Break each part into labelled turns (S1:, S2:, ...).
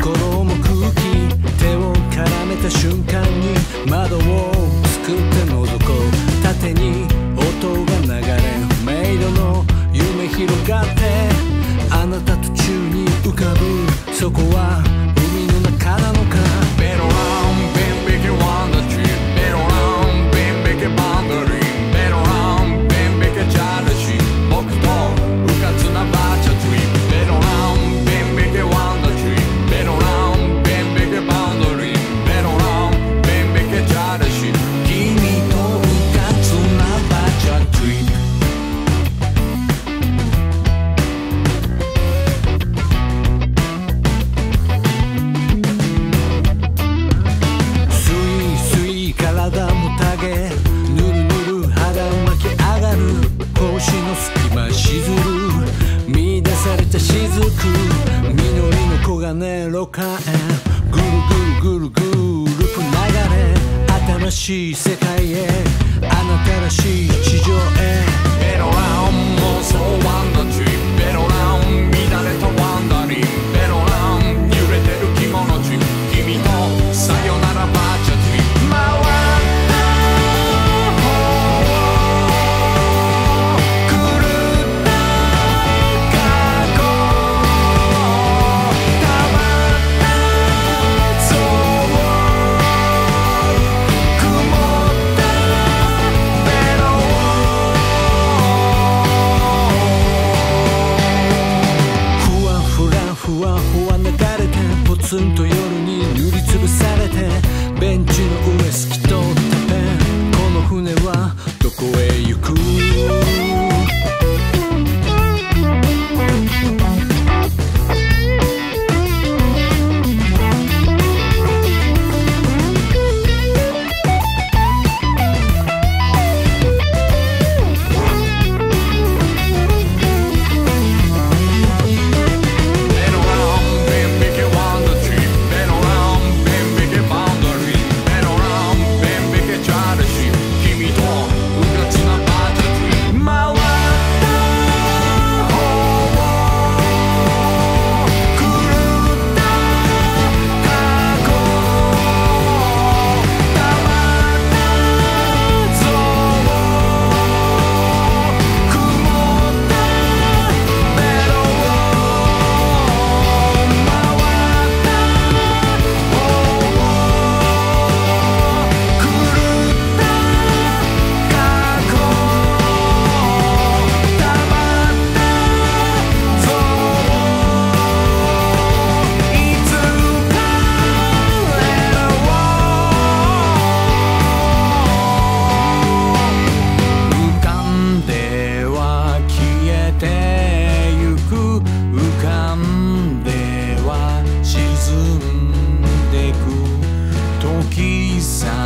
S1: 心も空気手を絡めた瞬間に窓を作って覗こう。縦に音が流れ迷路の夢広がってあなたと宙に浮かぶ。そこはれて雫実りの黄金ロカへぐるぐるぐるぐるループ流れ新しい世界へあなたらしいツンと夜に塗りつぶされてベンチの上透き通ったペン。この船はどこへ行く「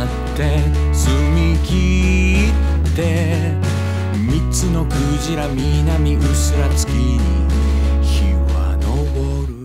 S2: って澄み切って三つのクジラ南うすら月に日は昇る